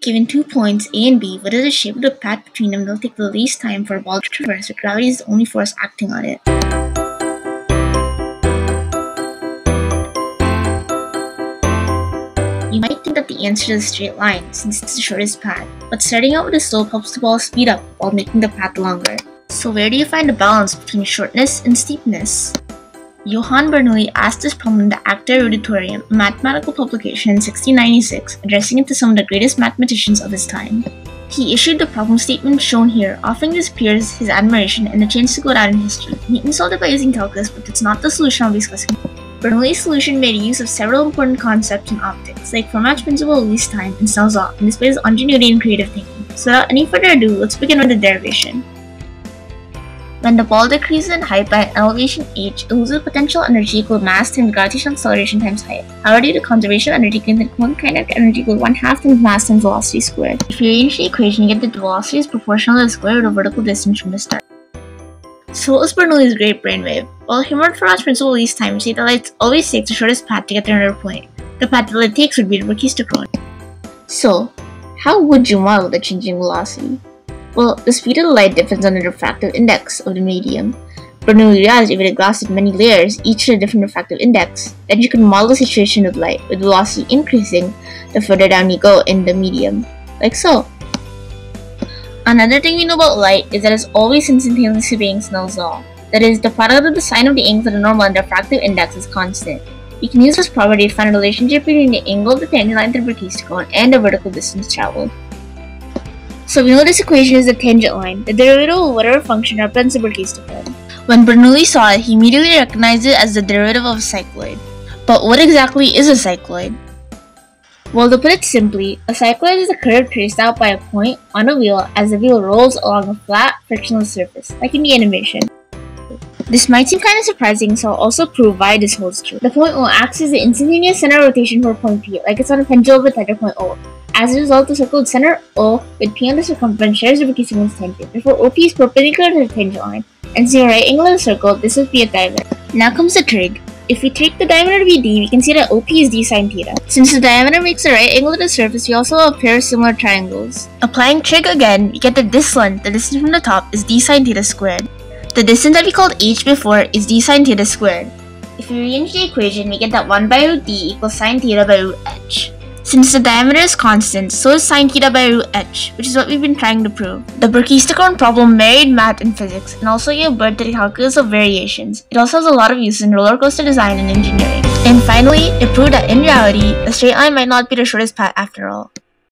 Given two points A and B, what is the shape of the path between them that will take the least time for a ball to traverse, where gravity is the only force acting on it? You might think that the answer is a straight line, since it's the shortest path, but starting out with a slope helps the ball speed up while making the path longer. So where do you find the balance between shortness and steepness? Johann Bernoulli asked this problem in the Acta Eruditorum, a mathematical publication in 1696, addressing it to some of the greatest mathematicians of his time. He issued the problem statement shown here, offering his peers his admiration and a chance to go down in history. Newton solved it by using calculus, but it's not the solution I'll be discussing. Bernoulli's solution made use of several important concepts in optics, like Fermat's principle of least time and Snell's law, and displays ingenuity and creative thinking. So without any further ado, let's begin with the derivation. When the ball decreases in height by an elevation h, it loses potential energy equal mass times gravitational acceleration times height. However, due to conservation of energy, equivalent kinetic energy equal 1 half times mass times velocity squared. If you arrange the equation, you get that the velocity is proportional to the square root of vertical distance from the start. So what was Bernoulli's great brainwave? Learned from his principle least time, which that light always takes the shortest path to get to another point. The path that it takes would be the brachistochrone. So, how would you model the changing velocity? Well, the speed of the light depends on the refractive index of the medium. Bernoulli realized if it had glass with many layers, each with a different refractive index, then you can model the situation of light, with velocity increasing the further down you go in the medium, like so. Another thing we know about light is that it's always instantaneously obeying Snell's law. That is, the product of the sine of the angle of the normal and the refractive index is constant. We can use this property to find a relationship between the angle of the tangent line the brachistochrone and the vertical distance traveled. So we know this equation is the tangent line. The derivative of whatever function represents the brachistochrone. When Bernoulli saw it, he immediately recognized it as the derivative of a cycloid. But what exactly is a cycloid? Well, to put it simply, a cycloid is a curve traced out by a point on a wheel as the wheel rolls along a flat, frictionless surface, like in the animation. This might seem kind of surprising, so I'll also prove why this holds true. The point O acts as the instantaneous center of rotation for point P, like it's on a pendulum with at point O. As a result, the circled center O with P on the circumference shares the brachistochrone tangent. Therefore, OP is perpendicular to the tangent line. And since the right angle of the circle, this would be a diameter. Now comes the trig. If we take the diameter to be d, we can see that OP is d sine theta. Since the diameter makes the right angle to the surface, we also have a pair of similar triangles. Applying trig again, we get that this length, the distance from the top, is d sine theta squared. The distance that we called h before is d sine theta squared. If we rearrange the equation, we get that 1 by root d equals sine theta by root h. Since the diameter is constant, so is sine theta by root h, which is what we've been trying to prove. The brachistochrone problem married math and physics, and also gave birth to the calculus of variations. It also has a lot of use in roller coaster design and engineering. And finally, it proved that in reality, a straight line might not be the shortest path after all.